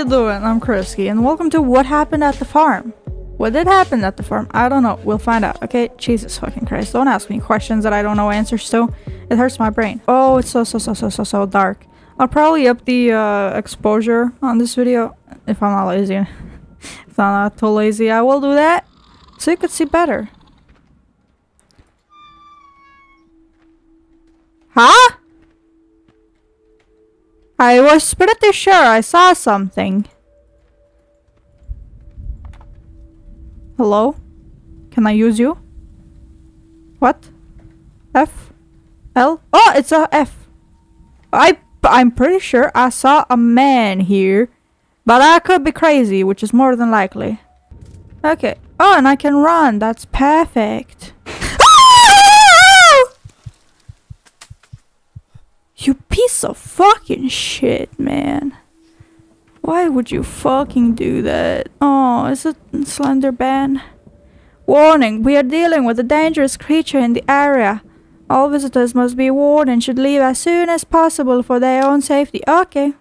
you doing? I'm Crowzski, and welcome to What Happened at the Farm. What did happen at the farm? I don't know. We'll find out, okay? Jesus fucking Christ. Don't ask me questions that I don't know answers to. It hurts my brain. Oh, it's so, so, so, so, so, so dark. I'll probably up the uh, exposure on this video if I'm not lazy. if I'm not too lazy, I will do that so you could see better. Huh? I was pretty sure I saw something. Hello? Can I use you? What? F? L? Oh, it's a F. I, I'm pretty sure I saw a man here. But I could be crazy, which is more than likely. Okay. Oh, and I can run. That's perfect. You piece fucking shit, man. Why would you fucking do that? Oh, is it Slender Ben? Warning, we are dealing with a dangerous creature in the area. All visitors must be warned and should leave as soon as possible for their own safety. Okay.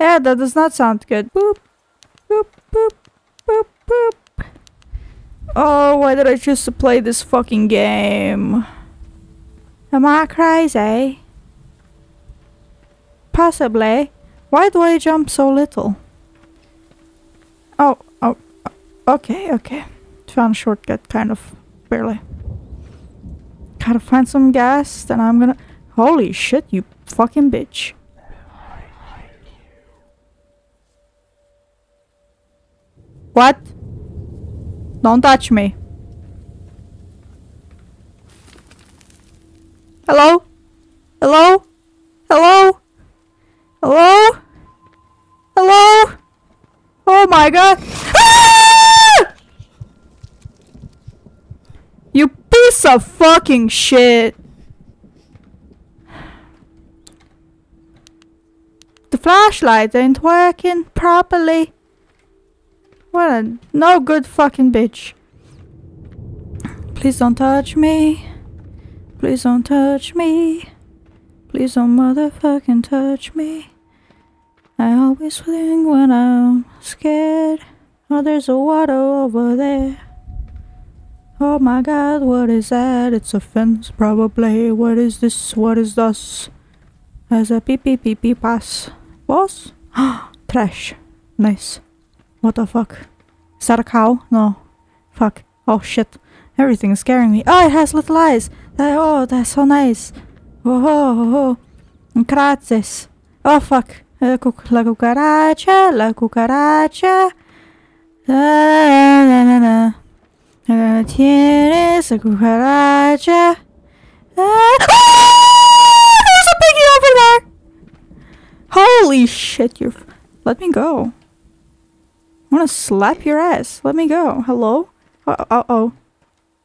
Yeah, that does not sound good. Boop, boop, boop, boop, boop. Oh, why did I choose to play this fucking game? Am I crazy? Possibly. Why do I jump so little? Oh, oh, okay, okay. Found shortcut, kind of, barely. Gotta find some gas, then I'm gonna... Holy shit, you fucking bitch. What? Don't touch me. Hello? Hello? Hello? Hello? Hello? Oh my god. Ah! You piece of fucking shit. The flashlight ain't working properly. What a no good fucking bitch. Please don't touch me. Please don't touch me. Please don't motherfucking touch me. I always think when I'm scared. Oh, there's a water over there. Oh my god, what is that? It's a fence, probably. What is this? What is this? There's a pee pee pee pee pass. Boss? Trash. Nice. What the fuck? Is that a cow? No. Fuck. Oh shit. Everything is scaring me. Oh, it has little eyes. That, oh, that's so nice. Oh, oh, oh. oh. Gracias. Oh, fuck. La, cuc la cucaracha, la cucaracha. La, la, la, la. la. Tienes la cucaracha. Ah, there's a piggy over there. Holy shit, you're... Let me go. I want to slap your ass. Let me go. Hello? Uh-oh.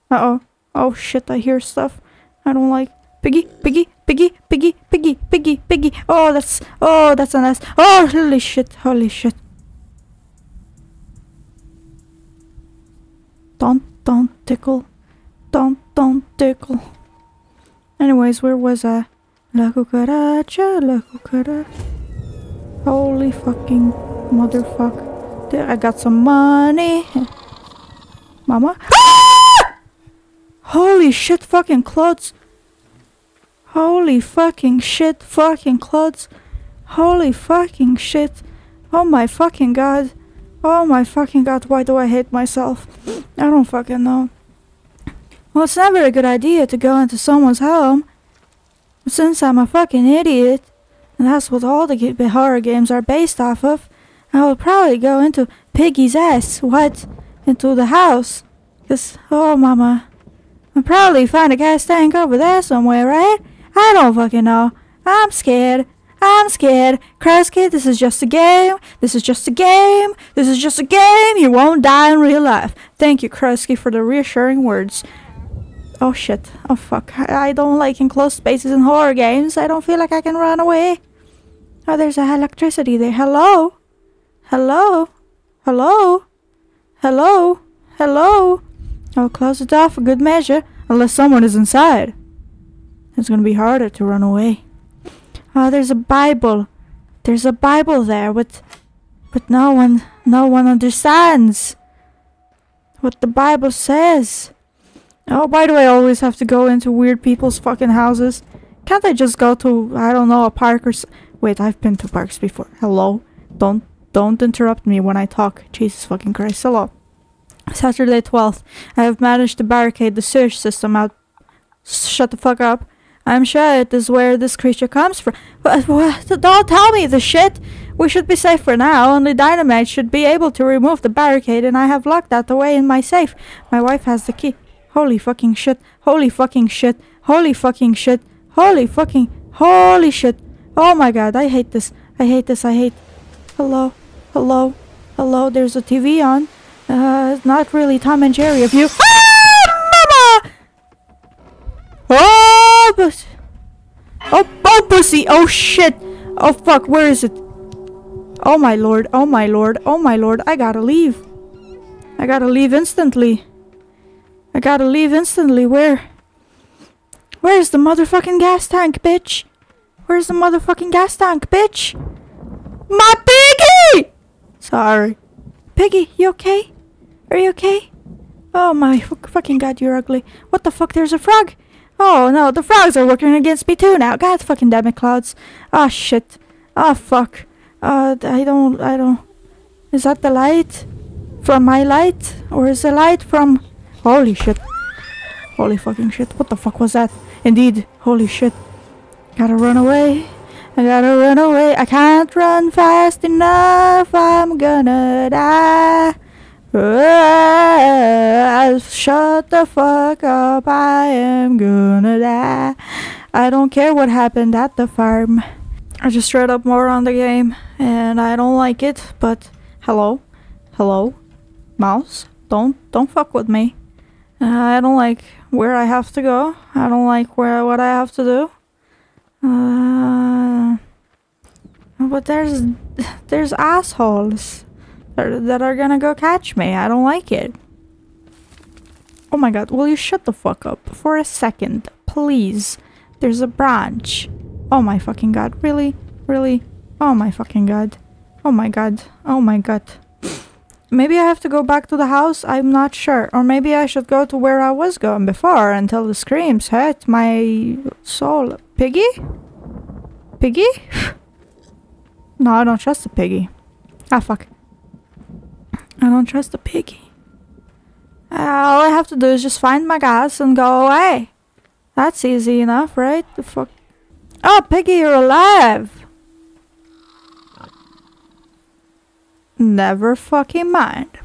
Uh-oh. Oh shit, I hear stuff. I don't like... Piggy, piggy, piggy, piggy, piggy, piggy, piggy. Oh, that's... Oh, that's a nice... Oh, holy shit, holy shit. Don't, don't tickle. Don't, don't tickle. Anyways, where was I? La cucaracha, la cucaracha. Holy fucking motherfucker. There, I got some money. Mama? Ah! Holy shit, fucking clothes. Holy fucking shit, fucking clothes. Holy fucking shit. Oh my fucking god. Oh my fucking god, why do I hate myself? I don't fucking know. Well, it's never a good idea to go into someone's home. Since I'm a fucking idiot, and that's what all the horror games are based off of, I will probably go into Piggy's ass. What? Into the house. Cause, oh mama. I'll probably find a gas tank over there somewhere, right? I don't fucking know. I'm scared. I'm scared. Crowzski, this is just a game. This is just a game. This is just a game. You won't die in real life. Thank you, Crowzski, for the reassuring words. Oh shit. Oh fuck. I, I don't like enclosed spaces in horror games. I don't feel like I can run away. Oh, there's a electricity there. Hello? Hello? Hello? Hello? Hello? I'll close it off for good measure, unless someone is inside. It's gonna be harder to run away. Oh, there's a Bible. There's a Bible there, but but no one no one understands what the Bible says. Oh, by the way, I always have to go into weird people's fucking houses. Can't I just go to I don't know a park or wait? I've been to parks before. Hello, don't don't interrupt me when I talk. Jesus fucking Christ. Hello. Saturday 12th. I have managed to barricade the sewage system out. Shut the fuck up. I'm sure it is where this creature comes from. But? Don't tell me the shit! We should be safe for now. Only Dynamite should be able to remove the barricade, and I have locked that away in my safe. My wife has the key. Holy fucking shit. Holy fucking shit. Holy fucking shit. Holy fucking. Holy shit. Oh my god, I hate this. I hate this. I hate. Hello. Hello. Hello. There's a TV on. Uh, it's not really Tom and Jerry of you. Ah, mama! Oh. Oh, oh, pussy! Oh, shit! Oh, fuck, where is it? Oh, my lord, oh, my lord, oh, my lord, I gotta leave. I gotta leave instantly. I gotta leave instantly. Where? Where's the motherfucking gas tank, bitch? Where's the motherfucking gas tank, bitch? My piggy! Sorry. Piggy, you okay? Are you okay? Oh my fucking god, you're ugly. What the fuck, there's a frog? Oh no, the frogs are working against me too now. God fucking damn it, clouds. Oh shit. Oh fuck. Uh, I don't, I don't. Is that the light? From my light? Or is the light from. Holy shit. Holy fucking shit. What the fuck was that? Indeed. Holy shit. Gotta run away. I gotta run away. I can't run fast enough. I'm gonna die. Shut the fuck up. I am gonna die. I don't care what happened at the farm. I just read up more on the game and I don't like it, but hello. Hello. Mouse, don't don't fuck with me. Uh, I don't like where I have to go. I don't like where what I have to do. Uh, but there's there's assholes that that are gonna go catch me. I don't like it. Oh my god, will you shut the fuck up for a second, please? There's a branch. Oh my fucking god, really? Really? Oh my fucking god. Oh my god. Oh my god. Maybe I have to go back to the house, I'm not sure. Or maybe I should go to where I was going before until the screams hurt my soul. Piggy? Piggy? no, I don't trust the piggy. Ah, fuck. I don't trust the piggy. All I have to do is just find my gas and go away. That's easy enough, right? The fuck. Oh, Piggy, you're alive! Never fucking mind.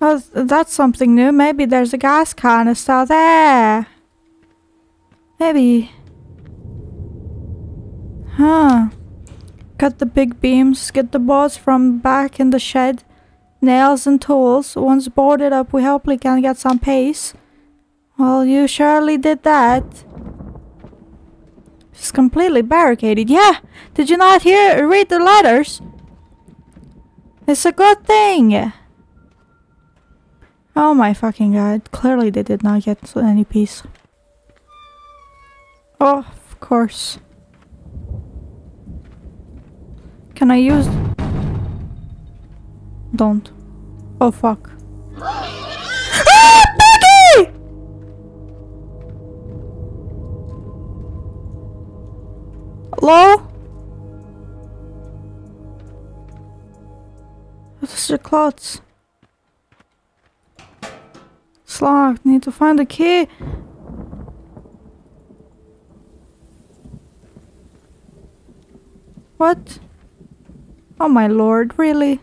Oh, that's something new. Maybe there's a gas canister there. Maybe. Huh. Cut the big beams, get the balls from back in the shed. Nails and tools. Once boarded up, we hopefully can get some pace. Well, you surely did that. It's completely barricaded. Yeah! Did you not hear read the letters? It's a good thing. Oh my fucking god. Clearly they did not get any peace. Oh, of course. Can I use... Don't. Oh fuck. ah! Becky! Hello? What is your clothes? Locked. Need to find the key. What? Oh my lord, really?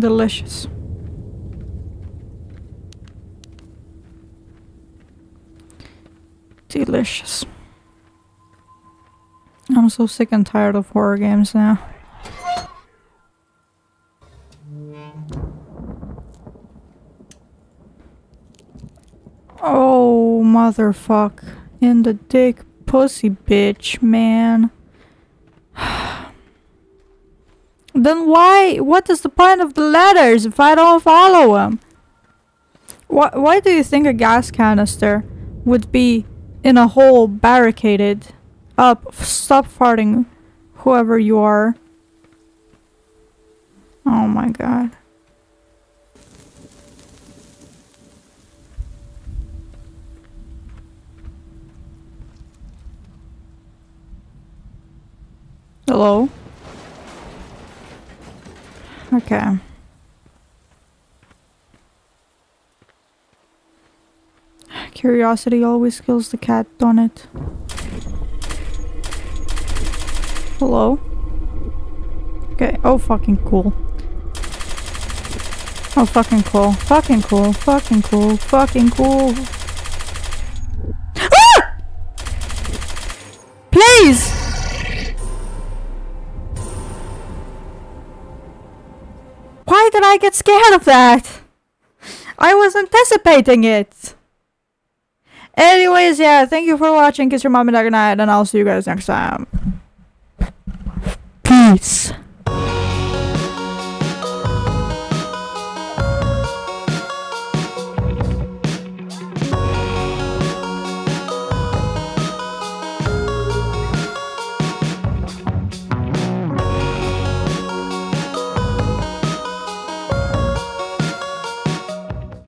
Delicious. Delicious. I'm so sick and tired of horror games now. Oh, motherfuck in the dick pussy bitch, man. Then why? What is the point of the letters if I don't follow them? Why, why do you think a gas canister would be in a hole barricaded up? Stop farting, whoever you are. Oh my god. Hello? Okay. Curiosity always kills the cat, don't it? Hello? Okay, oh fucking cool. Oh fucking cool. Fucking cool. Fucking cool. Fucking cool. Ah! Please! Did I get scared of that? I was anticipating it. Anyways, yeah, thank you for watching. Kiss your mom and dad good night, and I'll see you guys next time. Peace.